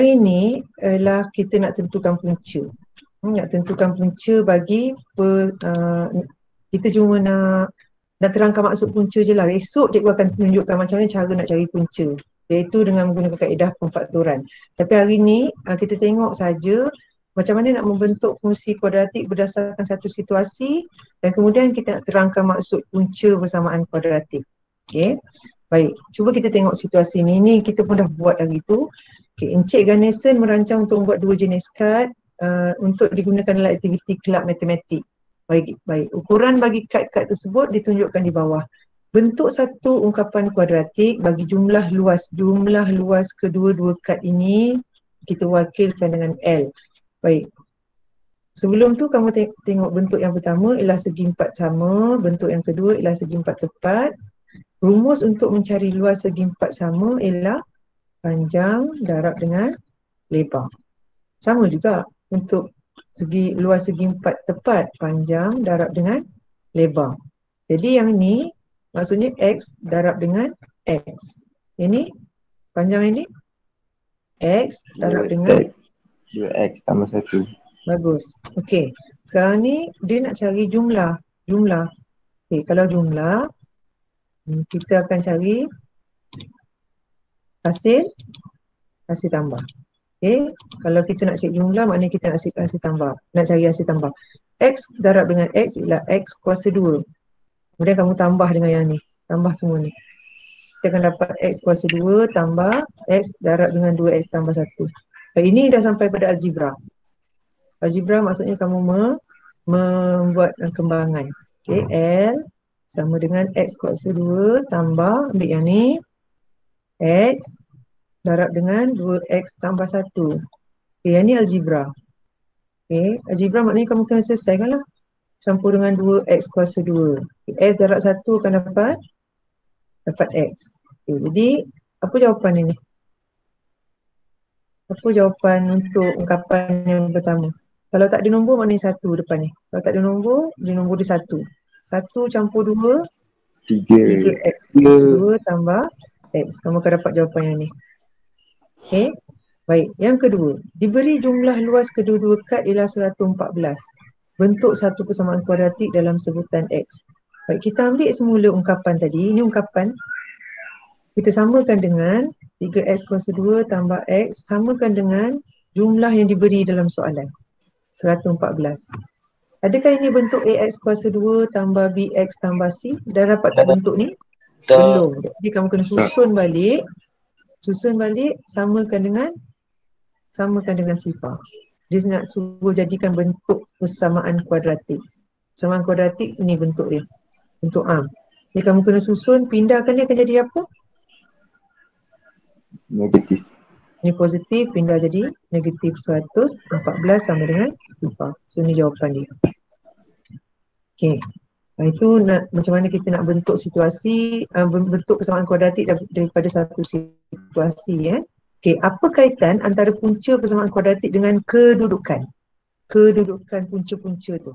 hari ni ialah kita nak tentukan punca. Hmm, nak tentukan punca bagi per, uh, kita cuma nak nak terangkan maksud punca je lah. Esok cikgu akan tunjukkan macam mana cara nak cari punca. Iaitu dengan menggunakan kaedah pemfaktoran. Tapi hari ni uh, kita tengok saja macam mana nak membentuk fungsi kuadratik berdasarkan satu situasi dan kemudian kita nak terangkan maksud punca persamaan kuadratik. Okay. Baik, cuba kita tengok situasi ni. Ini kita pun dah buat hari tu. Okay. Encik Ganesan merancang untuk membuat dua jenis kad uh, untuk digunakan dalam aktiviti kelab matematik. Baik, baik. Ukuran bagi kad-kad tersebut ditunjukkan di bawah. Bentuk satu ungkapan kuadratik bagi jumlah luas. Jumlah luas kedua-dua kad ini kita wakilkan dengan L. Baik. Sebelum tu kamu tengok bentuk yang pertama ialah segi empat sama, bentuk yang kedua ialah segi empat tepat. Rumus untuk mencari luas segi empat sama ialah panjang darab dengan lebar. Sama juga untuk segi luas segi empat tepat, panjang darab dengan lebar. Jadi yang ni maksudnya x darab dengan x. Ini panjang ini x darab dengan 2x tambah 1. Bagus. Okey. Sekarang ni dia nak cari jumlah. Jumlah. Okey, kalau jumlah hmm, kita akan cari hasil hasil tambah. Okey, kalau kita nak cari jumlah maknanya kita nak cari hasil tambah. Nak cari hasil tambah. X darab dengan X ialah X kuasa 2. Kemudian kamu tambah dengan yang ni. Tambah semua ni. Kita akan dapat X kuasa 2 tambah X darab dengan 2X tambah 1. Ini dah sampai pada algebra. Algebra maksudnya kamu me, membuat kembangan. Okay, L sama dengan X kuasa 2 tambah ambil yang ni. X darab dengan 2X tambah 1. Okay, yang ni algebra. Okay, algebra maknanya kamu kena selesaikan lah. Campur dengan 2X kuasa 2. Okay, X darab 1 akan dapat dapat X. Okay, jadi apa jawapan ini? apa jawapan untuk ungkapan yang pertama? Kalau tak ada nombor maknanya satu depan ni. Kalau tak ada nombor, dia nombor dia satu. Satu campur dua, tiga. Tiga X. Dua tambah X. Kamu akan dapat jawapan yang ni. Okay. Baik. Yang kedua, diberi jumlah luas kedua-dua kad ialah 114. Bentuk satu persamaan kuadratik dalam sebutan X. Baik, kita ambil semula ungkapan tadi. Ini ungkapan. Kita samakan dengan 3x kuasa 2 tambah x samakan dengan jumlah yang diberi dalam soalan 114 adakah ini bentuk ax kuasa 2 tambah bx tambah c dah dapat tak bentuk ni? Tak. belum jadi kamu kena susun balik susun balik samakan dengan samakan dengan sifar dia nak suruh jadikan bentuk persamaan kuadratik persamaan kuadratik ini bentuk dia bentuk A jadi kamu kena susun pindahkan dia akan jadi apa? negatif. Ini positif pindah jadi negatif 114 sama dengan sifar. So ni jawapan dia. Okay. Nah, itu nak, macam mana kita nak bentuk situasi, uh, bentuk persamaan kuadratik daripada satu situasi. Eh. Okay. Apa kaitan antara punca persamaan kuadratik dengan kedudukan? Kedudukan punca-punca tu.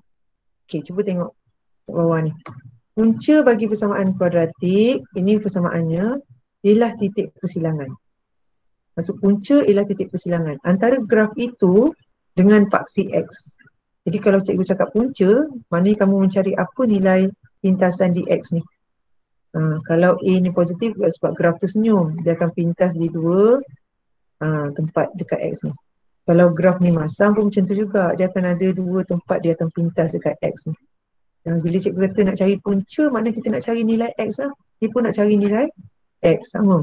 Okay, cuba tengok bawah ni. Punca bagi persamaan kuadratik, ini persamaannya, ialah titik persilangan. Maksud punca ialah titik persilangan. Antara graf itu dengan paksi X. Jadi kalau cikgu cakap punca, mana kamu mencari apa nilai pintasan di X ni. Ha, kalau A ni positif sebab graf tu senyum, dia akan pintas di dua ha, tempat dekat X ni. Kalau graf ni masam pun macam tu juga, dia akan ada dua tempat dia akan pintas dekat X ni. Dan bila cikgu kata nak cari punca, mana kita nak cari nilai X lah. Dia pun nak cari nilai X sama.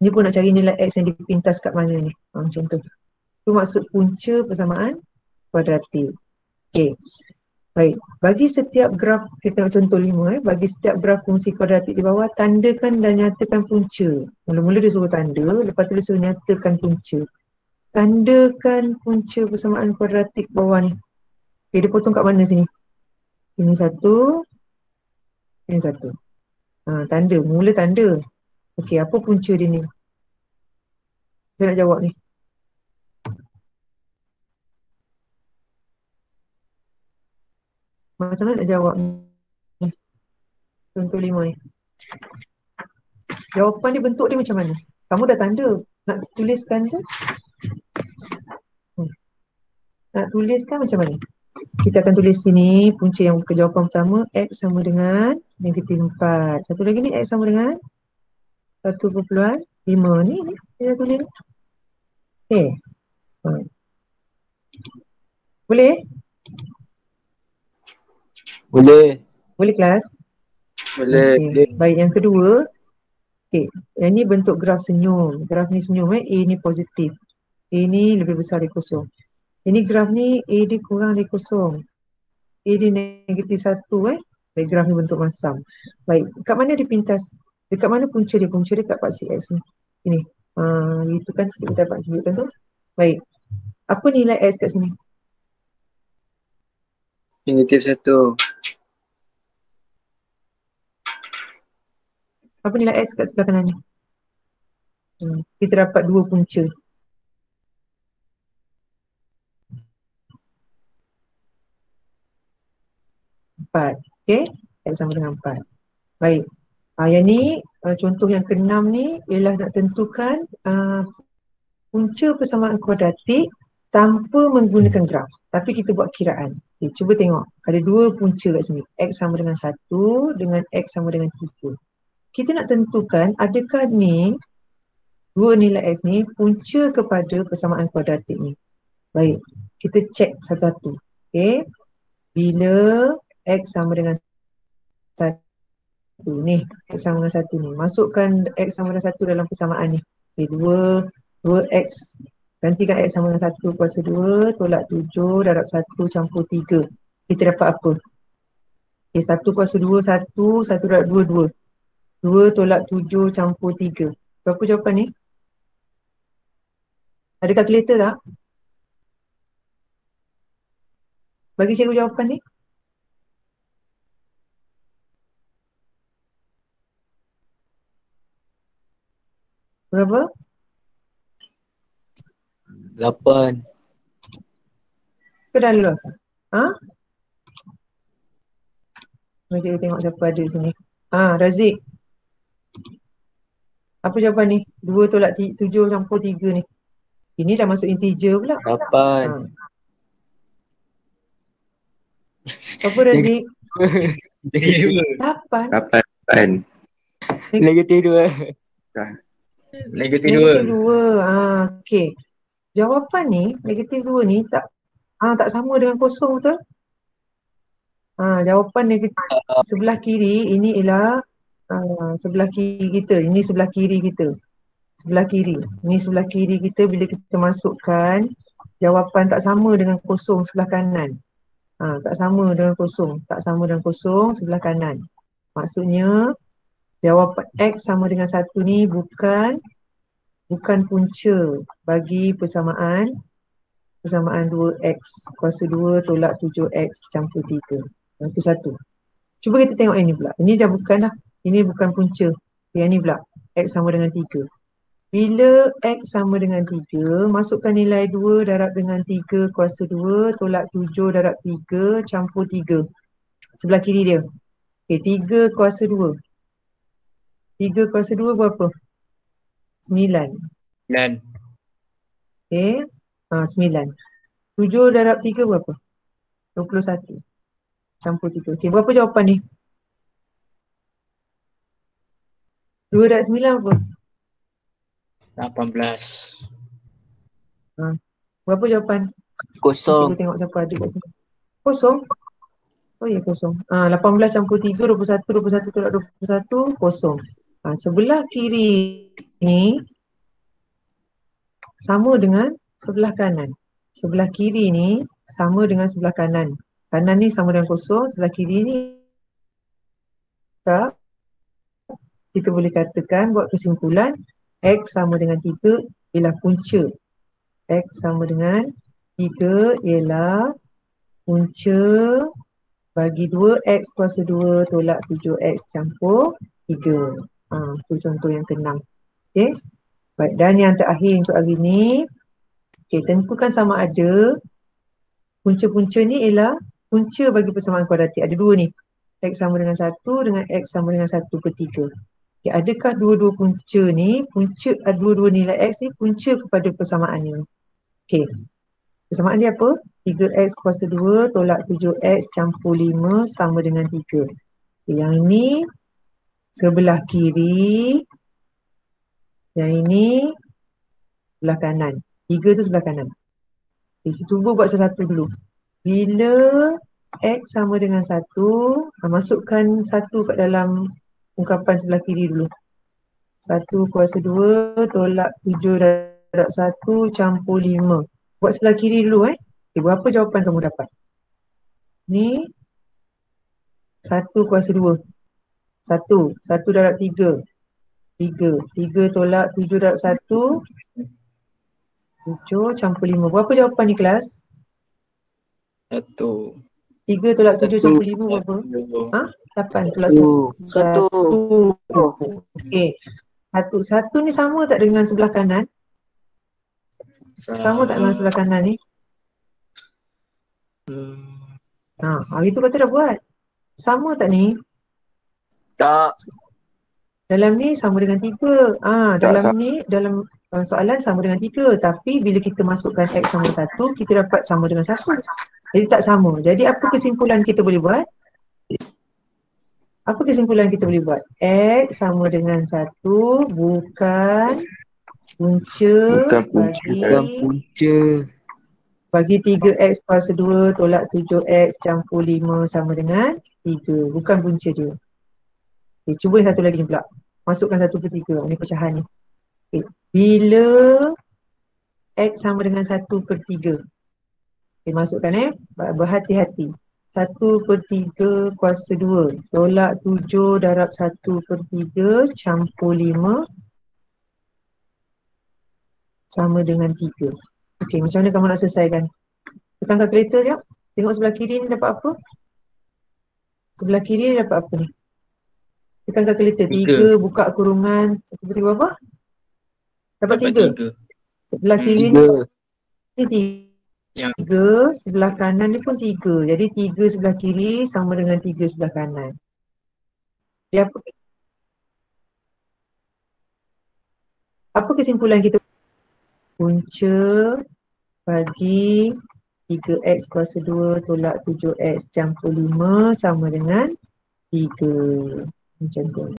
Ni pun nak cari nilai X yang dipintas kat mana ni. Ha, macam tu. Itu maksud punca persamaan kuadratik. Okay. Baik. Bagi setiap graf, kita contoh lima eh. Bagi setiap graf fungsi kuadratik di bawah, tandakan dan nyatakan punca. Mula-mula dia suruh tanda, lepas tu dia suruh nyatakan punca. Tandakan punca persamaan kuadratik bawah ni. Okay, dia potong kat mana sini? Ini satu. Ini satu. Ha, tanda. Mula tanda. Okey, apa punca dia ni? Saya nak jawab ni. Macam mana nak jawab ni? Contoh lima ni. Jawapan dia bentuk dia macam mana? Kamu dah tanda nak tuliskan tu? nak tuliskan macam mana? Kita akan tulis sini punca yang ke jawapan pertama X sama dengan negatif 4. Satu lagi ni X sama dengan 1.5 ni ni kita tulis. Okay. Hmm. Boleh? Boleh. Boleh kelas? Boleh. Okay. Baik, yang kedua. Okay. Yang ni bentuk graf senyum. Graf ni senyum eh. A ni positif. A ni lebih besar dari kosong. Ini graf ni A dia kurang dari kosong. A dia negatif satu eh. Baik, graf ni bentuk masam. Baik, kat mana dia pintas? Dekat mana punca dia? Punca dia kat paksi X ni. Ini. Uh, itu kan kita dapat tunjukkan tu. Baik. Apa nilai X kat sini? Negatif satu. Apa nilai X kat sebelah kanan ni? Hmm. Kita dapat dua punca. Empat. Okay. X sama dengan empat. Baik. Uh, yang ni, uh, contoh yang keenam ni ialah nak tentukan uh, punca persamaan kuadratik tanpa menggunakan graf. Tapi kita buat kiraan. Okay, cuba tengok. Ada dua punca kat sini. X sama dengan satu dengan X sama dengan tiga kita nak tentukan adakah ni dua nilai X ni punca kepada persamaan kuadratik ni. Baik, kita cek satu-satu. Okay. Bila X sama dengan satu ni, X sama dengan satu ni. Masukkan X sama dengan satu dalam persamaan ni. Okay, dua, dua X. Gantikan X sama dengan satu kuasa dua, tolak tujuh, darab satu, campur tiga. Kita dapat apa? Okay, satu kuasa dua, satu, satu darab dua, dua. 2 tolak 7 campur 3. Berapa jawapan ni? Ada kalkulator tak? Bagi cikgu jawapan ni. Berapa? 8. Ke dah lulus? Ha? Mari cikgu tengok siapa ada sini. Ha, Razik. Apa jawapan ni? 2 tolak 7 campur 3 ni. Ini dah masuk integer pula. 8. Ha. Apa Razik? 8. Lapan. Lapan. Negatif 2. Negatif 2. Negatif 2. Ha, okay. Jawapan ni, negatif 2 ni tak ah tak sama dengan kosong betul? Ha, jawapan negatif sebelah kiri ini ialah uh, sebelah kiri kita. Ini sebelah kiri kita. Sebelah kiri. Ini sebelah kiri kita bila kita masukkan jawapan tak sama dengan kosong sebelah kanan. Ha, tak sama dengan kosong. Tak sama dengan kosong sebelah kanan. Maksudnya jawapan X sama dengan satu ni bukan bukan punca bagi persamaan persamaan 2X kuasa 2 tolak 7X campur 3. Itu satu. Cuba kita tengok ini pula. Ini dah bukan dah ini bukan punca. Yang ni pula. X sama dengan 3. Bila X sama dengan 3, masukkan nilai 2 darab dengan 3 kuasa 2 tolak 7 darab 3 campur 3. Sebelah kiri dia. Okay, 3 kuasa 2. 3 kuasa 2 berapa? 9. 9. Okay. Ha, 9. 7 darab 3 berapa? 21. Campur 3. Okay, berapa jawapan ni? Dua darab sembilan apa? 18. Ha. Berapa jawapan? Kosong. Cikgu tengok siapa ada kat sini. Kosong? Oh ya kosong. Ha, 18 campur 3, 21, 21 tolak 21, kosong. Ha, sebelah kiri ni sama dengan sebelah kanan. Sebelah kiri ni sama dengan sebelah kanan. Kanan ni sama dengan kosong, sebelah kiri ni tak kita boleh katakan buat kesimpulan X sama dengan 3 ialah punca. X sama dengan 3 ialah punca bagi 2X kuasa 2 tolak 7X campur 3. Ha, itu contoh yang keenam. Okay. Baik, dan yang terakhir untuk hari ini, okay, tentukan sama ada punca-punca ni ialah punca bagi persamaan kuadratik. Ada dua ni. X sama dengan 1 dengan X sama dengan 1 per 3. Okay, adakah dua-dua punca ni, punca dua-dua nilai X ni punca kepada persamaan ni? Okey. Persamaan dia apa? 3x kuasa 2 tolak 7x campur 5 sama dengan 3. Okay, yang ini sebelah kiri. Yang ini sebelah kanan. 3 tu sebelah kanan. Okay, kita cuba buat satu-satu dulu. Bila x sama dengan 1, masukkan 1 kat dalam ungkapan sebelah kiri dulu. 1 kuasa 2 tolak 7 darab 1 campur 5. Buat sebelah kiri dulu eh. Okay, berapa jawapan kamu dapat? Ni 1 kuasa 2. 1. 1 darab 3. 3. 3 tolak 7 darab 1. 7 campur 5. Berapa jawapan ni kelas? Satu. 3 tolak 7 campur 5 berapa? Ha? 8 tolak 1. Satu. Okey. Satu. Satu ni sama tak dengan sebelah kanan? Sama tak dengan sebelah kanan ni? Hmm. Ha, hari tu kata dah buat. Sama tak ni? Tak. Dalam ni sama dengan tiga. Ah, Tak dalam sama. ni dalam uh, soalan sama dengan tiga. Tapi bila kita masukkan X sama satu, kita dapat sama dengan satu. Jadi tak sama. Jadi apa kesimpulan kita boleh buat? Apa kesimpulan kita boleh buat? X sama dengan satu bukan punca Bukan punca. Bukan bagi punca. bagi 3x kuasa 2 tolak 7x campur 5 sama dengan 3. Bukan punca dia. Okay, cuba yang satu lagi pula. Masukkan satu per tiga. Ni pecahan ni. Okay. Bila x sama dengan satu per tiga. Okay, masukkan eh. Ber- Berhati-hati. Satu per tiga kuasa dua. Tolak tujuh darab satu per tiga campur lima. Sama dengan tiga. Okey, macam mana kamu nak selesaikan? Tekan kalkulator jap. Tengok sebelah kiri ni dapat apa? Sebelah kiri ni dapat apa ni? Tekan kalkulator. Tiga. Tiga, buka kurungan. Satu per tiga berapa? Dapat Dapat tiga. tiga. Sebelah Hmm, kiri ni Tiga. ni tiga. Yang- Tiga, sebelah kanan ni pun tiga. Jadi tiga sebelah kiri sama dengan tiga sebelah kanan. Jadi apa, apa kesimpulan kita? Punca bagi 3x kuasa 2 tolak 7x campur 5 sama dengan 3. Macam tu.